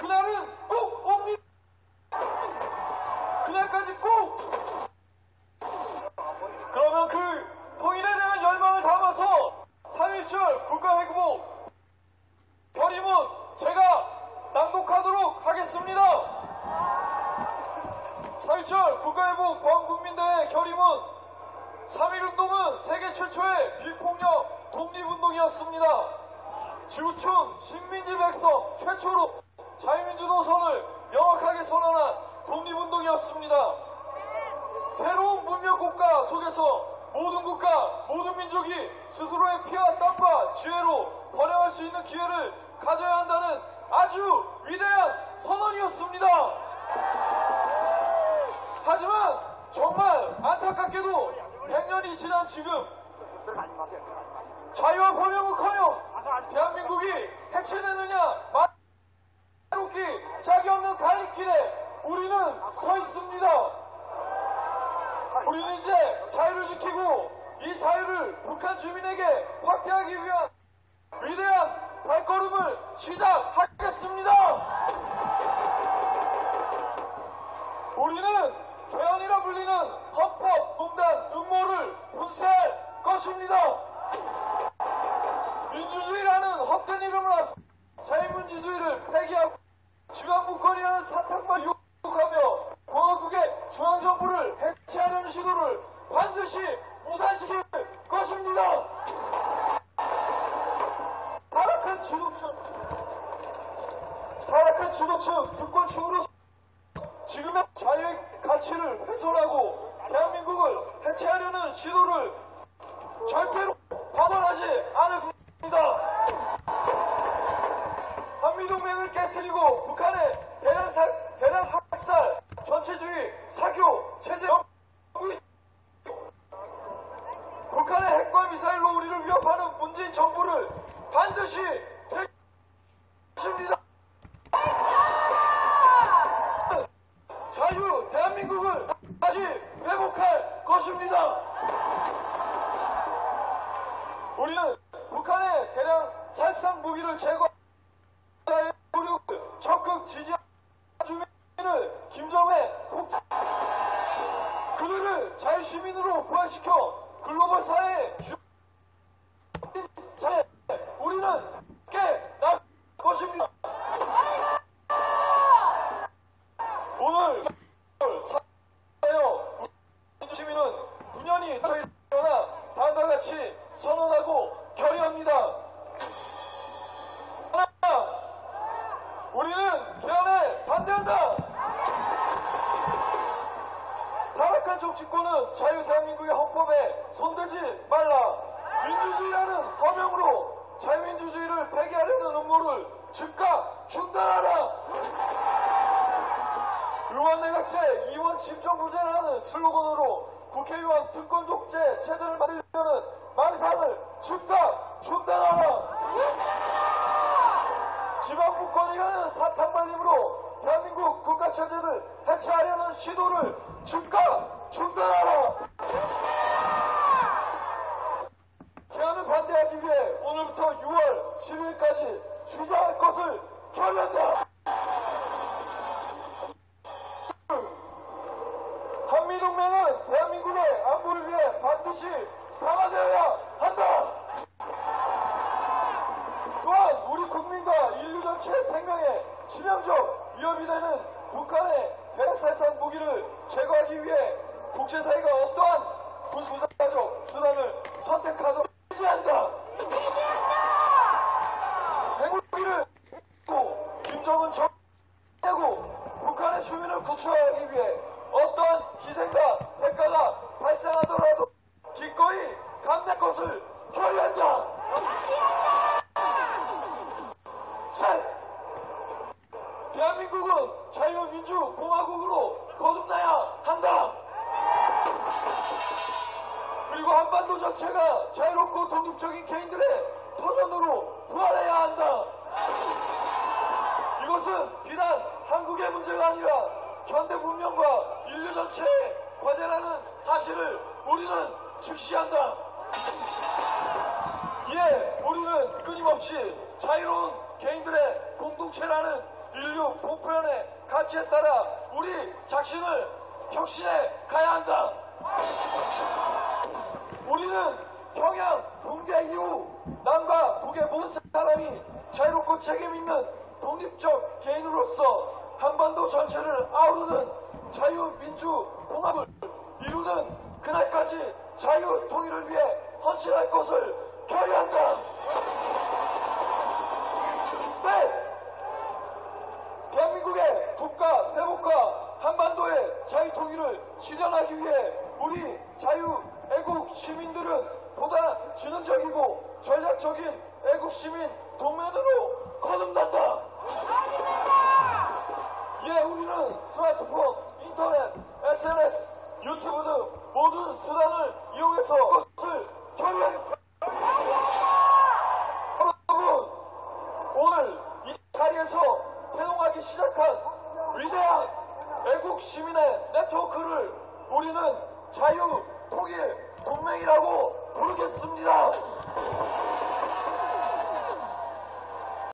그날은 꼭 옵니다. 그날까지 꼭! 그러면 그 통일에 대한 열망을 담아서 3.1절 국가회복 결의문 제가 낭독하도록 하겠습니다. 3.1절 국가회복 범국민대회 결의문 3.1운동은 세계 최초의 비폭력 독립운동이었습니다. 지구촌 식민지 백성 최초로 자유민주 노선을 명확하게 선언한 독립운동이었습니다. 새로운 문명국가 속에서 모든 국가, 모든 민족이 스스로의 피와 땀과 지혜로 번영할 수 있는 기회를 가져야 한다는 아주 위대한 선언이었습니다. 하지만 정말 안타깝게도 100년이 지난 지금 자유와 번영은커녕 대한민국이 해체되느냐 짝이 없는 갈림길에 우리는 서 있습니다. 우리는 이제 자유를 지키고 이 자유를 북한 주민에게 확대하기 위한 위대한 발걸음을 시작하겠습니다. 우리는 개헌이라 불리는 헌법, 농단, 음모를 분쇄할 것입니다. 민주주의라는 헛된 이름을 앞서 자유민주주의를 폐기하고 지방분권이라는 사탕만 유혹하며 공화국의 중앙정부를 해체하려는 시도를 반드시 무산시킬 것입니다. 타락한 지도층, 타락한 지도층, 특권층으로 지금의 자유의 가치를 훼손하고 대한민국을 해체하려는 시도를 절대로 방관하지 북한의 핵과 미사일로 우리를 위협하는 문재인 정부를 반드시 되십니다. 자유 대한민국을 다시 회복할 것입니다. 우리는 북한의 대량 살상 무기를 제거하는 노력을 적극 지지하는 주민을 김정은의 국자 그들을 자유시민으로 부활시켜 글로벌 사회의 주사회 우리는 깨 나설 것입니다. 오늘 사요 민주시민은 9년이 저희 일어나 다음과 같이 선언하고 결의합니다. 정치권은 자유 대한민국의 헌법에 손대지 말라. 민주주의라는 허명으로 자유민주주의를 폐기하려는 음모를 즉각 중단하라. 의원내각제 이원 침정부제라는 슬로건으로 국회의원 특권 독재 체제를 만들려는 망상을 즉각 중단하라. 지방분권이라는 사탕발림으로 대한민국 국가체제를 해체하려는 시도를 즉각 중단하라. 개헌을 반대하기 위해 오늘부터 6월 10일까지 주저할 것을 결의한다. 한미동맹은 대한민국의 안보를 위해 반드시 강화되어야 한다. 또한 우리 국민과 인류 전체의 생명에 치명적 위협이 되는 북한의 대략살상 무기를 제거하기 위해 국제사회가 어떠한 군사적 수단을 선택하도록 지지한다. 핵무기를 고 김정은 정하고 북한의 주민을 구출하기 위해 어떠한 희생과 대가가 발생하더라도 기꺼이 감낼 것을 결의한다. 셋! 대한민국은 자유민주공화국으로 거듭나야 한다. 그리고 한반도 전체가 자유롭고 독립적인 개인들의 도전으로 부활해야 한다. 이것은 비단 한국의 문제가 아니라 현대 문명과 인류 전체의 과제라는 사실을 우리는 즉시한다. 이에 우리는 끊임없이 자유로운 개인들의 공동체라는 인류 보편의 가치에 따라 우리 자신을 혁신해 가야 한다. 우리는 평양 붕괴 이후 남과 북의 모든 사람이 자유롭고 책임있는 독립적 개인으로서 한반도 전체를 아우르는 자유민주공화국을 이루는 그날까지 자유 통일을 위해 헌신할 것을 결의한다. 네! 대한민국의 국가 회복과 한반도의 자유 통일을 실현하기 위해 우리 자유 애국 시민들은 보다 지능적이고 전략적인 애국 시민 동맹으로 거듭난다. 예, 우리는 스마트폰, 인터넷, SNS, 유튜브 등 모든 수단을 이용해서 그것을 결의합니다. 여러분, 오늘 이 자리에서 태동하기 시작한 위대한 애국 시민의 네트워크를 우리는 자유 통일 동맹이라고 부르겠습니다.